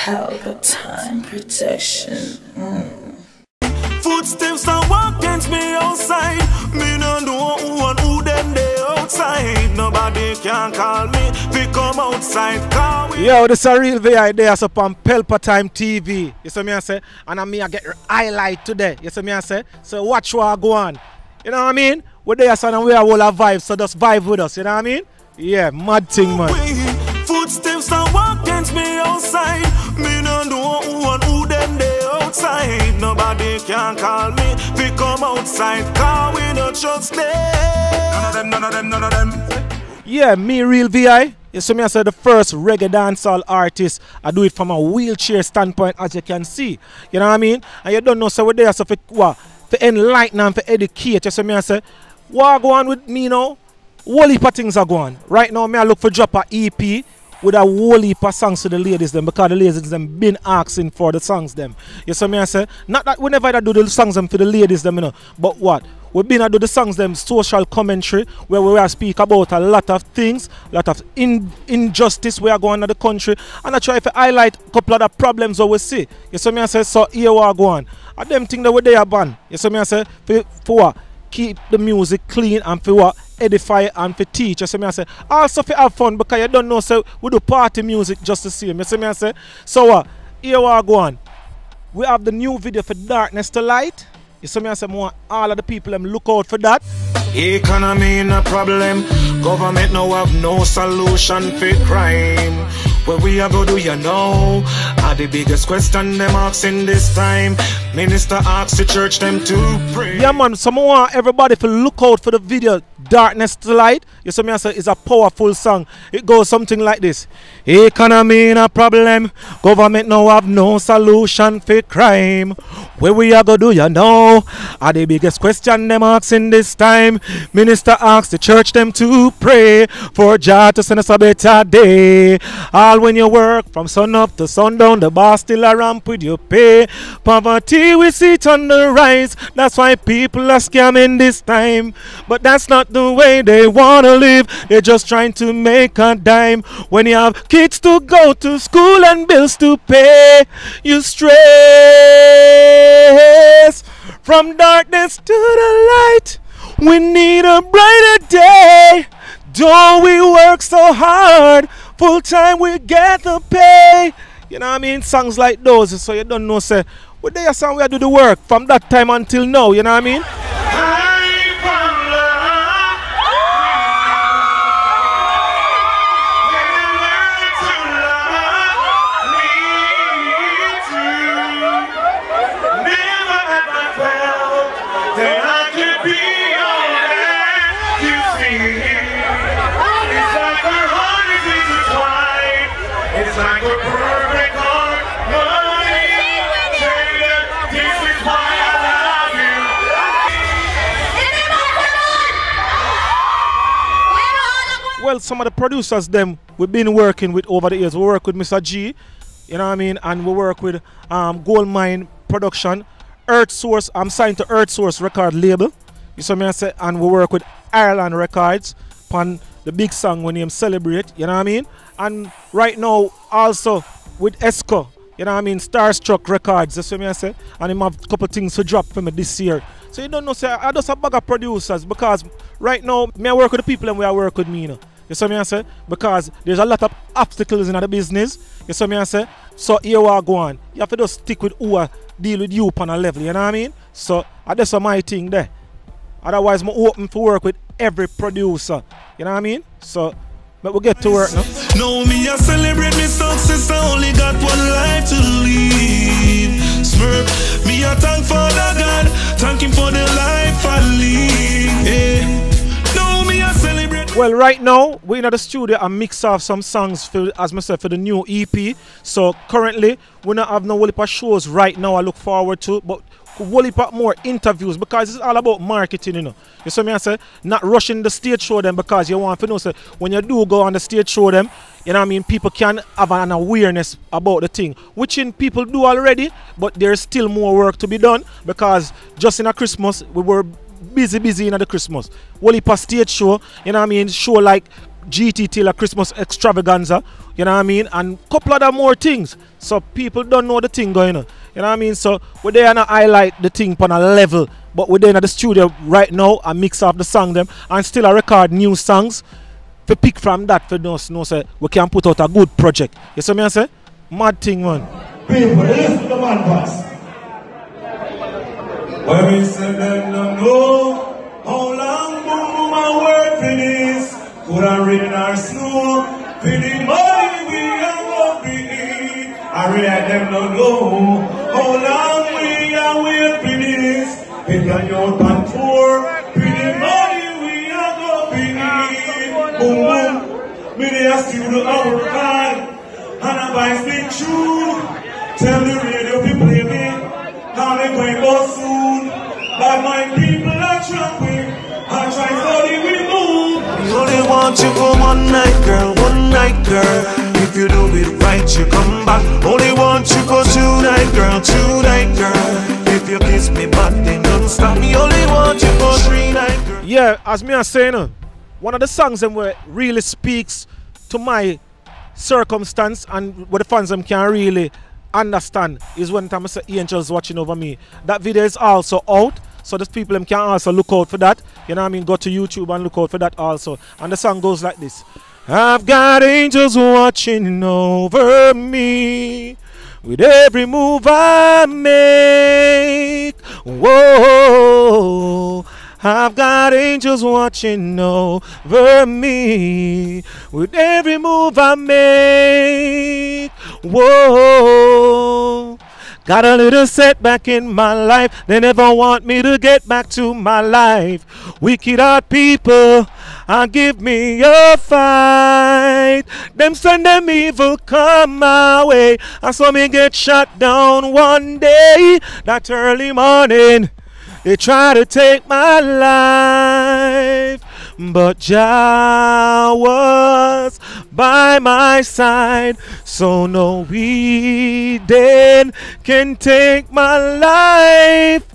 Palpatine protection. Mm. Footsteps are walk against me outside. Me no know who and who them they outside. Nobody can call me. We come outside. Call we Yo, this a real VI there so on Palpatine TV. You see me I say? And I me I get highlight today. You see me I say? So watch what I go on. You know what I mean? We're there son and we are all a vibe, so just vibe with us, you know what I mean? Yeah, mad thing man. We. Footsteps are walk against me outside. Me no know who and who them they outside. Nobody can call me. We come outside. Call we no trust them. None of them. None of them. None of them. Yeah, me real VI. You see me I say the first reggae dancehall artist. I do it from a wheelchair standpoint as you can see. You know what I mean? And you don't know so we're there so for what? For enlighten and for educate. You see me I say, what go on with me now? Whole heap of things are going. Right now me I look for drop a EP with a whole heap of songs to the ladies them because the ladies them been asking for the songs them. You see me I say, not that whenever I do the songs them for the ladies them, you know, but what? We've been do the songs them social commentary where we will speak about a lot of things, a lot of in, injustice we are going on in the country, and I try to highlight a couple of the problems that we see. You see me I say, so here we are going. And them thing that we there ban. You see me I say, for, for what? Keep the music clean and for what? Edify and for teach. See me I say, also for have fun because you don't know so we do party music just the same. You see me I say, so what? Here we are going. We have the new video for Darkness to Light. You see me I say, more all of the people them look out for that. Economy no problem. Government no have no solution for crime. Where we are go do you know? Are the biggest question them asking this time. Minister asks the church them to pray. Yeah, man. So I want everybody to look out for the video "Darkness to Light." You see me, say it's a powerful song. It goes something like this: Economy no problem, government no have no solution for crime. Where we are go do you know? Are the biggest question them asking this time? Minister asks the church them to pray for Jah to send us a better day. All when you work from sun up to sundown, the boss still a ramp with your pay. Poverty we see it on the rise. That's why people are scamming this time. But that's not the way they wanna live. They're just trying to make a dime. When you have kids to go to school and bills to pay, you stress from darkness to the light. We need a brighter day. Don't we work so hard? Full time we get the pay. You know what I mean? Songs like those, so you don't know, say, well, they are song we do the work from that time until now, you know what I mean? Some of the producers, them, we've been working with over the years. We work with Mr. G, you know what I mean? And we work with um, Gold Mine Production, Earth Source. I'm signed to Earth Source record label. You see me I say? And we work with Ireland Records on the big song when him celebrate, you know what I mean? And right now, also with Esco, you know what I mean? Starstruck Records, that's what me I say. And him have a couple things to drop for me this year. So you don't know, say, I just a bag of producers because right now, me I work with the people and we I work with me, you know. You see me I say? Because there's a lot of obstacles in the business. You see me I say? So here we are going. You have to just stick with who deal with you on a level, you know what I mean? So that's my thing there. Otherwise, I'm open for work with every producer. You know what I mean? So, but we'll get to work now. Know me, I celebrate me success. I only got one life to live. Smurf, me, I thank Father God. Thank Him for the life I live. Well, right now we're in the studio and mix off some songs for, as myself for the new EP. So currently we not have no of shows right now. I look forward to, but heap more interviews because it's all about marketing, you know. You see me I say, not rushing the stage show them because you want to know say when you do go on the stage show them, you know what I mean, people can have an awareness about the thing, which in people do already, but there's still more work to be done because just in a Christmas we were busy, busy in the Christmas. Heap of stage show, you know what I mean? Show like GT Taylor Christmas extravaganza, you know what I mean? And couple other more things. So people don't know the thing going on. You know what I mean? So we're there and I highlight the thing on a level. But we're there in the studio right now and mix up the song them and still I record new songs. To pick from that for us know say we can put out a good project. You see me I say? Mad thing man. People, listen to the man pass. When we say them don't know how long boom and work this. Could have rain or snow. For the money we are what we eat. I really them don't know how long we are for this. People are out on tour. For the money we are what we eat. Boom boom. Me they are still the our God. And I buy speak true. Tell the radio people play me. Now they go soon. But my people are trapping. I try slowly we move. We only want you for one night, girl, one night, girl. If you do it right, you come back. Only want you for two night, girl, two night, girl. If you kiss me back, then don't stop. Me only want you for three night, girl. Yeah, as me I saying, uh, one of the songs them where really speaks to my circumstance and what the fans them can really understand is when time say angels watching over me. That video is also out. So the people them can also look out for that. You know what I mean? Go to YouTube and look out for that also. And the song goes like this. I've got angels watching over me with every move I make. Whoa. I've got angels watching over me with every move I make. Whoa. Got a little setback in my life. They never want me to get back to my life. Wicked heart people, uh, give me a fight. Them send them evil come my way. I saw me get shot down one day. That early morning. They try to take my life, but Jah was by my side, so no weeding can take my life.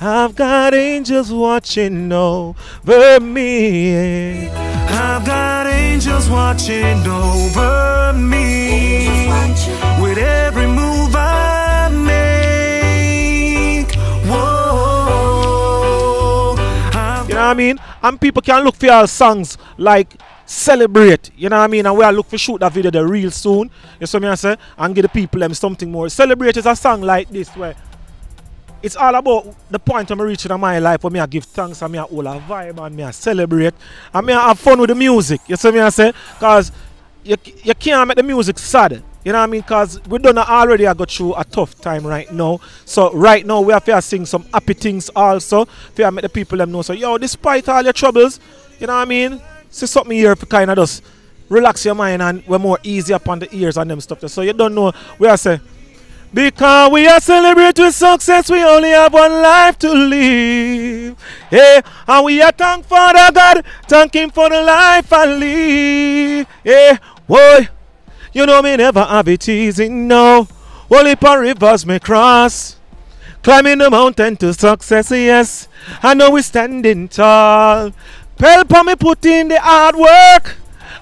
I've got angels watching over me. I've got angels watching over me with every I mean? And people can look for our songs like Celebrate, you know what I mean? And we are look for shoot that video there real soon. You see me I say? And give the people them something more. Celebrate is a song like this where it's all about the point I'm reaching in my life where me I give thanks and me I hold a vibe and me I celebrate and me I have fun with the music. You see me I say? Cause you, you can't make the music sad. You know what I mean? Because we done already I got through a tough time right now. So right now we have to sing some happy things also. To make the people them know. So yo, despite all your troubles, you know what I mean? See something here for kind of just relax your mind and we're more easy upon the ears and them stuff. there. So you don't know we are say because we are celebrate with success, we only have one life to live. Yeah, and we are thank Father God, thank Him for the life I live. Yeah, boy, you know me never have it easy, no. Only for rivers may cross. Climbing the mountain to success, yes. I know we standing tall. Help me put in the hard work.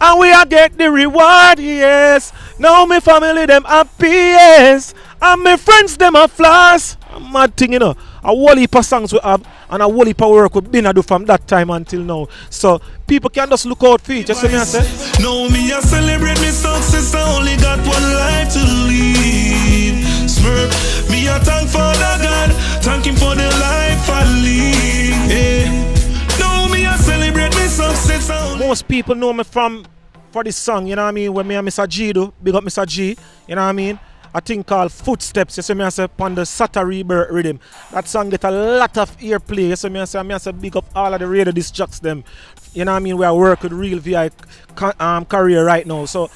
And we are get the reward, yes. Now me family them happy, yes. And my friends them a floss. A mad thing, you know. A whole heap of songs we have and a whole heap of work we've been a do from that time until now. So people can just look out for it. Just see me I say. No, me I celebrate to live. Smurf, me I thank Father God, thank Him for the life I live. Yeah. Me I celebrate me success. Most people know me from for this song, you know what I mean? When me and Mr. G do, big up Mr. G, you know what I mean? A thing called Footsteps, you see me I say on the Rebirth rhythm. That song get a lot of earplay, you see me I say, I say big up all of the radio disc jocks them. You know what I mean? We are working real VI um, career right now. So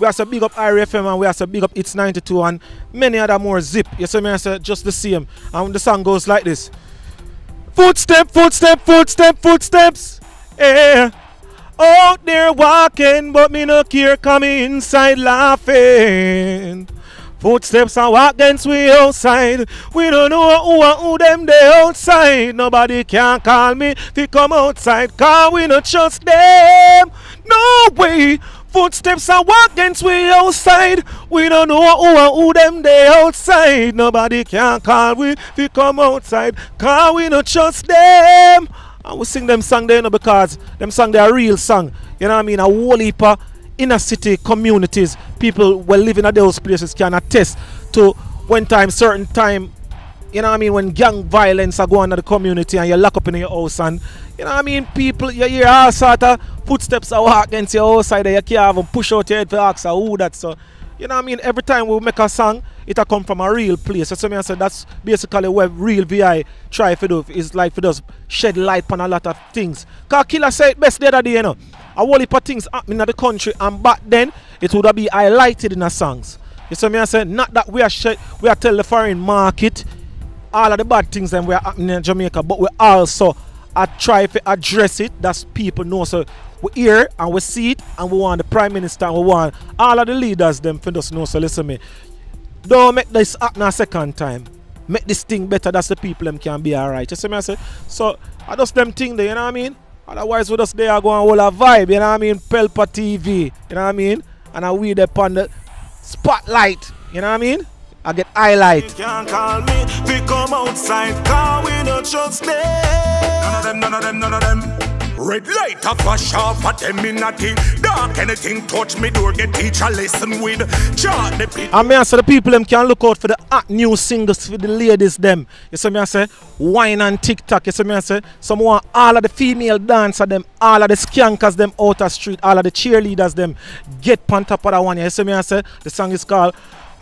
we to big up IRIE FM and we to big up Hitz 92 and many other more zip. You see me I say just the same. And the song goes like this. Footstep, footstep, footstep, footsteps. Yeah. Out there walking, but me no care, come inside laughing. Footsteps are walk against we outside. We don't know who and who them they outside. Nobody can call me fi come outside. Cause we not trust them. No way. Footsteps are walk against we outside. We don't know who and who them they outside. Nobody can call we fi come outside. Cause we not trust them. And we sing them song there you know, because them song they are real song. You know what I mean? A whole heap of inner city communities, people were living at those places can attest to when time, certain time, you know what I mean, when gang violence are going on the community and you're locked up in your house and you know what I mean, people you hear all sort of footsteps are walk against your house side you can't even push out your head to ask who that so you know what I mean? Every time we make a song, it'll come from a real place. So me I said that's basically what real VI try to do. Is like for us shed light on a lot of things. Cause Killer said best the other day, you know. A whole heap of things happening in the country and back then it would have been highlighted in the songs. You see me I say not that we are shed, we are tell the foreign market all of the bad things that we are happening in Jamaica, but we also I try to address it. That's people know. So we hear and we see it and we want the Prime Minister and we want all of the leaders them for us know. So listen me. Don't make this happen a second time. Make this thing better. That's the people them can be alright. You see me I say? So I just them thing there, you know what I mean? Otherwise we just there go and hold a vibe, you know what I mean? Pelpa TV, you know what I mean? And I we on the spotlight, you know what I mean? I get highlight. You can't call me, we come outside, car we not trust them. None of them, none of them, none of them. Red light a flash off at them in a thing. Dark anything touch me door, get teach a lesson with. Chart the people. And me I say the people them can look out for the hot new singles for the ladies them. You see me I say wine and TikTok. You see me I say some want all of the female dancer them, all of the skankers them out of street, all of the cheerleaders them get on top of that one. You see me I say the song is called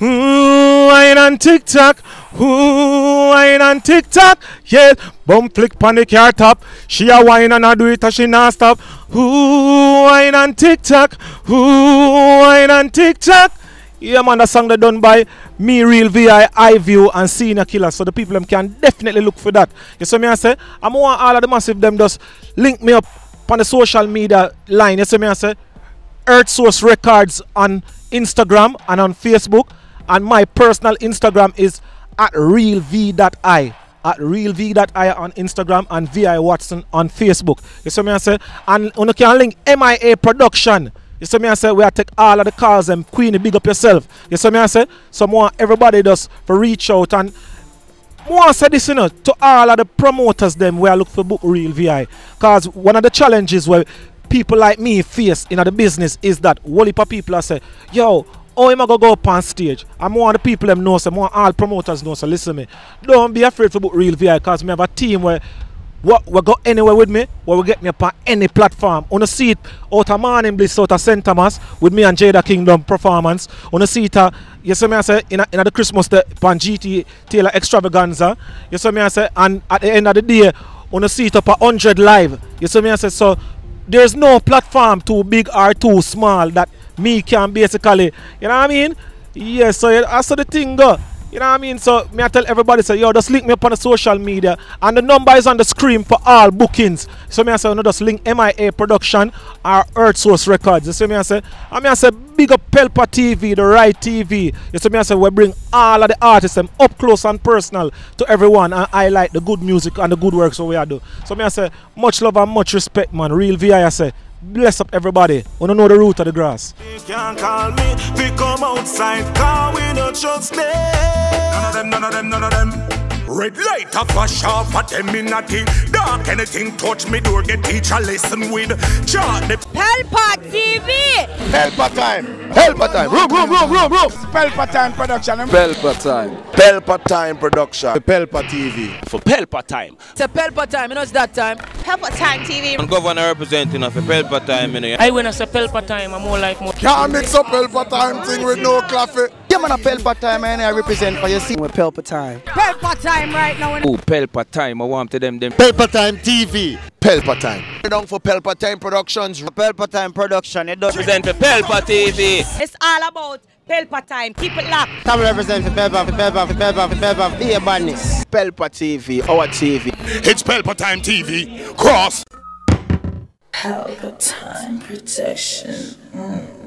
Ooh, ain't on TikTok. Ooh, ain't on TikTok. Yeah, bum flick on the car top. She a wine and I do it and she not stop. Ooh, ain't on TikTok. Ooh, ain't on TikTok. Yeah, man, the song that done by me, Real VI, iView, and Senior Killa. So the people them can definitely look for that. You see me I say? I'm want all of the massive them just link me up on the social media line. You see me I say? Earth Source Records on Instagram and on Facebook. And my personal Instagram is at realv.i. At realv.i on Instagram and VI Watson on Facebook. You see me I say? And you can link MIA Production. You see me I say? We are take all of the calls and Queenie, big up yourself. You see me I say? So more everybody does for reach out and more say this you know to all of the promoters them where I look for book real VI. Cause one of the challenges where people like me face in the business is that whole people are say, yo, how am I gonna go up on stage. I'm one of the people them know, so more all promoters know, so listen me. Don't be afraid to book real VI because we have a team where what we go anywhere with me, where we get me up on any platform. Wanna see it out of Morning Bliss out of St. Thomas with me and Jada Kingdom performance. Wanna see it uh, you see me I say in, a, in a the Christmas the on GT Taylor extravaganza. You see me I say and at the end of the day wanna see it up a hundred live. You see me I say so there's no platform too big or too small that me can basically you know what I mean? Yes, so yeah, that's the thing go. You know what I mean? So me I tell everybody say yo just link me up on the social media and the number is on the screen for all bookings. So me I say no just link MIA production or Earth Source Records. You see me I say I mean I say big up Pelpa TV, the right TV. You see me I say we bring all of the artists them up close and personal to everyone and highlight the good music and the good work so we are do. So me I say much love and much respect man. Real VI I say bless up everybody. Wanna know the root of the grass. You can't call me, we come outside, car we not trust them. None of them, none of them, none of them. Red light a flash off at them in a thing. Dark anything touch me door, get teach a lesson with. Chart the Pelpa TV. Pelpa time. Pelpa time. Room, room, room, room, room. Pelpa time production. Pelpa time. Pelpa time production. Pelpa TV. For Pelpa time. It's a Pelpa time, you know it's that time. Pelpa Time TV. And governor representing of a Pelpa time, you know. I when I say Pelpa time, I'm more like more. Can't mix up Pelpa time thing with no coffee. Yeah, man, a Pelpa time, and I represent for you. See, with Pelpa time. Pelpa time right now. Oh, Pelpa time. I want to them them. Pelpa time TV. Pelpa time. You're down for Pelpa time productions. Pelpa time production. It does Represent for Pelpa TV. It's all about Pelpa time. Keep it locked. Time represent for Pelpa, for Pelpa, for Pelpa, for Pelpa. Be a badness. Pelpa TV, our TV. It's Pelpa time TV. Cross. Pelpa Time Production. Mm.